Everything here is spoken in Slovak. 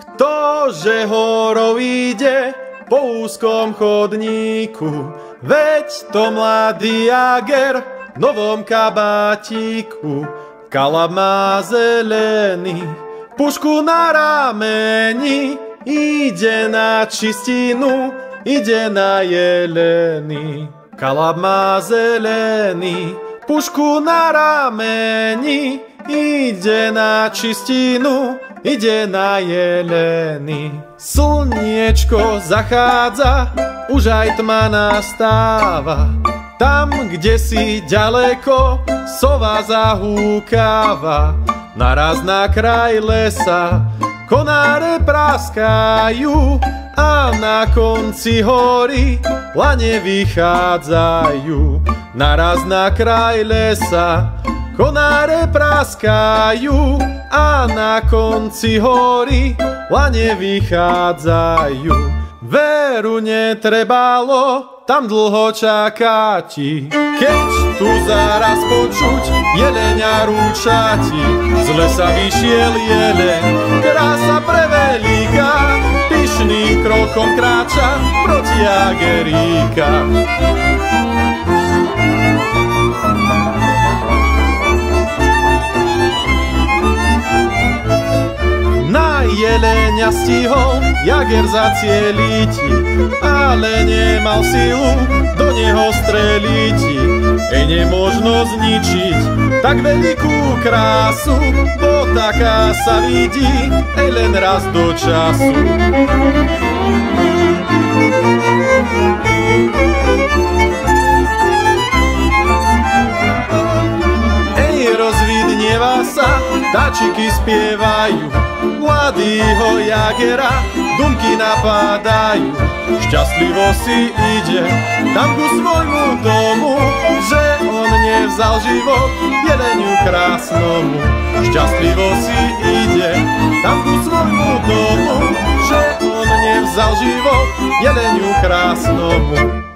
Ktože horou ide po úzkom chodníku, veď to mladý jager v novom kabátiku. Kalab má zelený, pušku na rameni, ide na čistinu, ide na jeleny. Kalab má zelený, pušku na rameni, ide na čistinu, ide na jeleny. Slniečko zachádza, už aj tma nastáva. Tam, kde si ďaleko, sova zahúkáva. Naraz na kraj lesa, konáre praskajú a na konci hory lane vychádzajú. Naraz na kraj lesa, konáre praskajú a na konci hory lane vychádzajú. Veru netrebalo tam dlho čakáti, keď tu zaraz počuť jelenia rúčati. Z lesa vyšiel jeleň, krása prevelíka, pyšným krokom kráča proti Ageríka. Jelenia stihol jager zacieliť, ale nemal silu do neho streliť. Ej nemožno zničiť tak veľkú krásu, bo taká sa vidí ej len raz do času. Tačiky spievajú, mladýho jagera dumky napadajú. Šťastlivo si ide tam ku svojmu domu, že on nevzal život jeleniu krásnomu. Šťastlivo si ide tam ku svojmu domu, že on nevzal život jeleniu krásnomu.